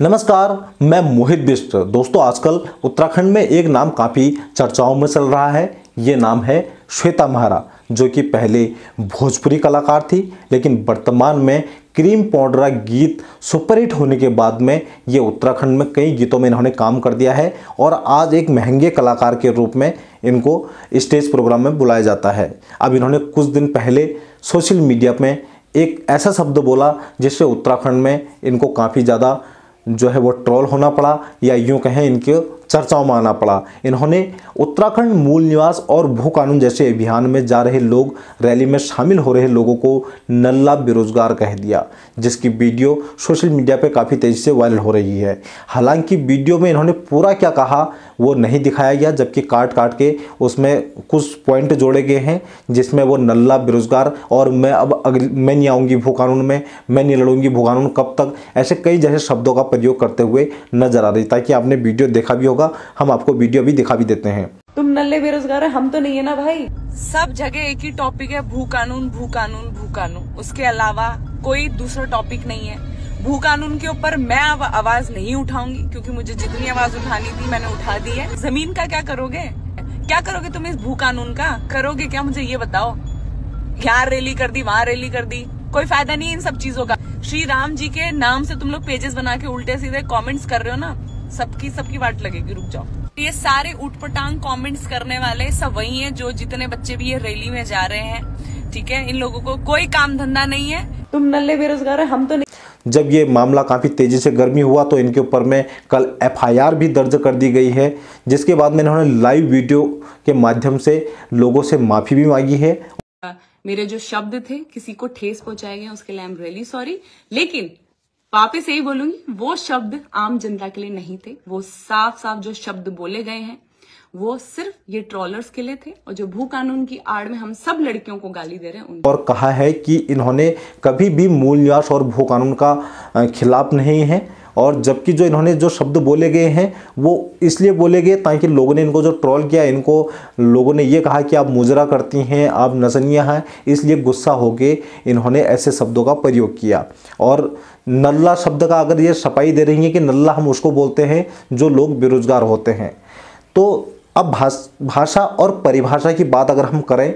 नमस्कार, मैं मोहित बिष्ट। दोस्तों, आजकल उत्तराखंड में एक नाम काफ़ी चर्चाओं में चल रहा है। ये नाम है श्वेता महारा, जो कि पहले भोजपुरी कलाकार थी, लेकिन वर्तमान में क्रीम पाउडरा गीत सुपरहिट होने के बाद में ये उत्तराखंड में कई गीतों में इन्होंने काम कर दिया है और आज एक महँगे कलाकार के रूप में इनको स्टेज प्रोग्राम में बुलाया जाता है। अब इन्होंने कुछ दिन पहले सोशल मीडिया में एक ऐसा शब्द बोला, जिससे उत्तराखंड में इनको काफ़ी ज़्यादा जो है वो ट्रोल होना पड़ा या यूँ कहें इनके चर्चाओं में आना पड़ा। इन्होंने उत्तराखंड मूल निवास और भू कानून जैसे अभियान में जा रहे लोग रैली में शामिल हो रहे लोगों को नल्ला बेरोजगार कह दिया, जिसकी वीडियो सोशल मीडिया पे काफ़ी तेज़ी से वायरल हो रही है। हालाँकि वीडियो में इन्होंने पूरा क्या कहा, वो नहीं दिखाया गया, जबकि काट काट के उसमें कुछ पॉइंट जोड़े गए हैं, जिसमें वो नल्ला बेरोजगार और मैं अब मैं नहीं आऊँगी भू कानून में, मैं नहीं लड़ूँगी भू कानून कब तक, ऐसे कई जैसे शब्दों का प्रयोग करते हुए नज़र आ रही ताकि आपने वीडियो देखा भी होगा, हम आपको वीडियो भी दिखा भी देते हैं। तुम नल्ले बेरोजगार है, हम तो नहीं है ना भाई। सब जगह एक ही टॉपिक है भू कानून भू कानून भू कानून उसके अलावा कोई दूसरा टॉपिक नहीं है। भू कानून के ऊपर मैं अब आवाज़ नहीं उठाऊँगी, क्योंकि मुझे जितनी आवाज़ उठानी थी, मैंने उठा दी है। ज़मीन का क्या करोगे? क्या करोगे तुम इस भू कानून का? करोगे क्या? मुझे ये बताओ। यहाँ रैली कर दी, वहाँ रैली कर दी। कोई फ़ायदा नहीं इन सब चीज़ों का। श्री राम जी के नाम से तुम लोग पेजेस बना के उल्टे सीधे कमेंट्स कर रहे हो ना? सबकी सबकी वाट लगेगी, रुक जाओ। ये सारे उठपटांग कमेंट्स करने वाले सब वही हैं जो जितने बच्चे भी ये रैली में जा रहे हैं ठीक है? इन लोगों को कोई काम धंधा नहीं है। तुम नल्ले बेरोजगार है हम तो नहीं। जब ये मामला काफ़ी तेज़ी से गर्मी हुआ तो इनके ऊपर में कल एफआईआर भी दर्ज कर दी गई है जिसके बाद में इन्होंने लाइव वीडियो के माध्यम से लोगों से माफ़ी भी मांगी है। मेरे जो शब्द थे किसी को ठेस पहुँचाए गए उसके लिए आई एम रियली सॉरी लेकिन वापिस यही बोलूँगी, वो शब्द आम जनता के लिए नहीं थे। वो साफ़ साफ़ जो शब्द बोले गए हैं, वो सिर्फ़ ये ट्रॉलर्स के लिए थे और जो भू कानून की आड़ में हम सब लड़कियों को गाली दे रहे हैं और कहा है कि इन्होंने कभी भी मूल न्यास और भू कानून का खिलाफ नहीं है। और जबकि जो इन्होंने जो शब्द बोले गए हैं, वो इसलिए बोले गए ताकि लोगों ने इनको जो ट्रोल किया, इनको लोगों ने ये कहा कि आप मुजरा करती हैं, आप नसनिया हैं, इसलिए गुस्सा होके इन्होंने ऐसे शब्दों का प्रयोग किया। और नल्ला शब्द का अगर ये सफ़ाई दे रही है कि नल्ला हम उसको बोलते हैं जो लोग बेरोजगार होते हैं। तो अब भाषा और परिभाषा की बात अगर हम करें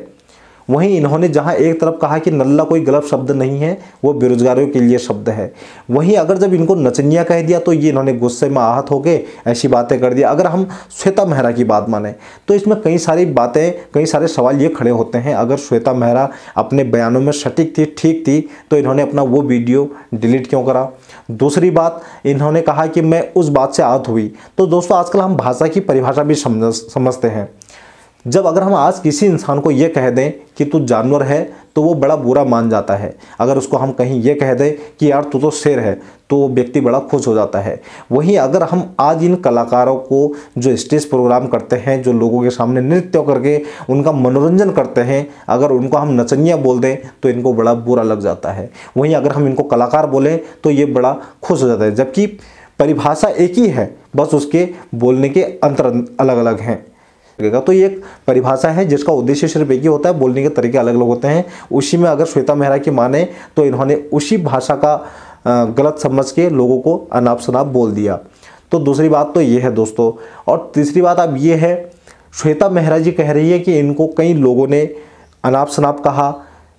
वहीं इन्होंने जहाँ एक तरफ़ कहा कि नल्ला कोई गलत शब्द नहीं है, वो बेरोजगारों के लिए शब्द है। वहीं अगर जब इनको नचनिया कह दिया तो ये इन्होंने गुस्से में आहत हो गए, ऐसी बातें कर दिया। अगर हम श्वेता मेहरा की बात माने तो इसमें कई सारी बातें, कई सारे सवाल ये खड़े होते हैं। अगर श्वेता मेहरा अपने बयानों में सटीक थी, ठीक थी तो इन्होंने अपना वो वीडियो डिलीट क्यों करा? दूसरी बात, इन्होंने कहा कि मैं उस बात से आहत हुई। तो दोस्तों, आजकल हम भाषा की परिभाषा भी समझ, समझते हैं। जब अगर हम आज किसी इंसान को ये कह दें कि तू जानवर है तो वो बड़ा बुरा मान जाता है। अगर उसको हम कहीं ये कह दें कि यार तू तो शेर है तो वो व्यक्ति बड़ा खुश हो जाता है। वहीं अगर हम आज इन कलाकारों को जो स्टेज प्रोग्राम करते हैं, जो लोगों के सामने नृत्य करके उनका मनोरंजन करते हैं, अगर उनको हम नचनिया बोल दें तो इनको बड़ा बुरा लग जाता है। वहीं अगर हम इनको कलाकार बोलें तो ये बड़ा खुश हो जाता है। जबकि परिभाषा एक ही है, बस उसके बोलने के अंतर अलग अलग हैं। तो ये एक परिभाषा है जिसका उद्देश्य सिर्फ़ एक ही होता है, बोलने के तरीके अलग अलग होते हैं। उसी में अगर श्वेता मेहरा की माने तो इन्होंने उसी भाषा का गलत समझ के लोगों को अनाप शनाप बोल दिया। तो दूसरी बात तो ये है दोस्तों, और तीसरी बात अब ये है, श्वेता मेहरा जी कह रही है कि इनको कई लोगों ने अनाप शनाप कहा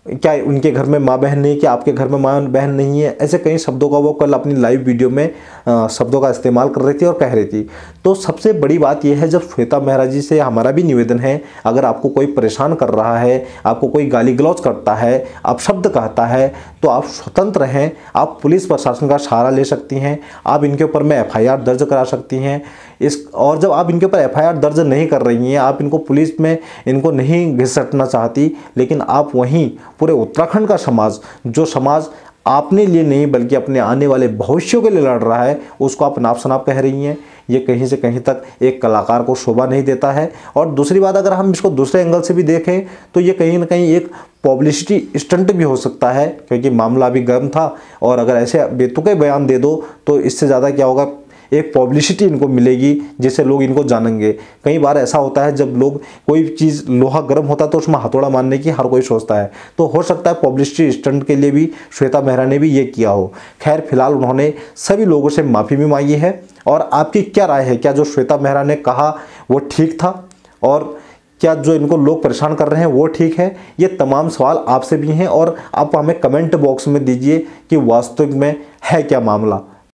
क्या उनके घर में माँ बहन नहीं क्या आपके घर में माँ बहन नहीं है? ऐसे कई शब्दों का वो कल अपनी लाइव वीडियो में शब्दों का इस्तेमाल कर रही थी और कह रही थी। तो सबसे बड़ी बात यह है, जब श्वेता मेहरा जी से हमारा भी निवेदन है, अगर आपको कोई परेशान कर रहा है, आपको कोई गाली गलौज करता है, आप शब्द कहता है तो आप स्वतंत्र हैं, आप पुलिस प्रशासन का सहारा ले सकती हैं, आप इनके ऊपर में एफ़ दर्ज करा सकती हैं। इस, और जब आप इनके ऊपर एफआईआर दर्ज नहीं कर रही हैं, आप इनको पुलिस में इनको नहीं घिसटना चाहती, लेकिन आप वहीं पूरे उत्तराखंड का समाज, जो समाज आपने लिए नहीं, बल्कि अपने आने वाले भविष्यों के लिए लड़ रहा है, उसको आप नाप शनाप कह रही हैं। ये कहीं से कहीं तक एक कलाकार को शोभा नहीं देता है। और दूसरी बात, अगर हम इसको दूसरे एंगल से भी देखें तो ये कहीं ना कहीं एक पब्लिसिटी स्टंट भी हो सकता है, क्योंकि मामला अभी गर्म था। और अगर ऐसे बेतुके बयान दे दो तो इससे ज़्यादा क्या होगा? एक पब्लिसिटी इनको मिलेगी, जिससे लोग इनको जानेंगे। कई बार ऐसा होता है, जब लोग कोई चीज़ लोहा गर्म होता है तो उसमें हथौड़ा मारने की हर कोई सोचता है। तो हो सकता है पब्लिसिटी स्टंट के लिए भी श्वेता मेहरा ने भी ये किया हो। खैर, फ़िलहाल उन्होंने सभी लोगों से माफ़ी भी मांगी है, और आपकी क्या राय है? क्या जो श्वेता मेहरा ने कहा, वो ठीक था? और क्या जो इनको लोग परेशान कर रहे हैं, वो ठीक है? ये तमाम सवाल आपसे भी हैं, और आप हमें कमेंट बॉक्स में दीजिए कि वास्तविक में है क्या मामला।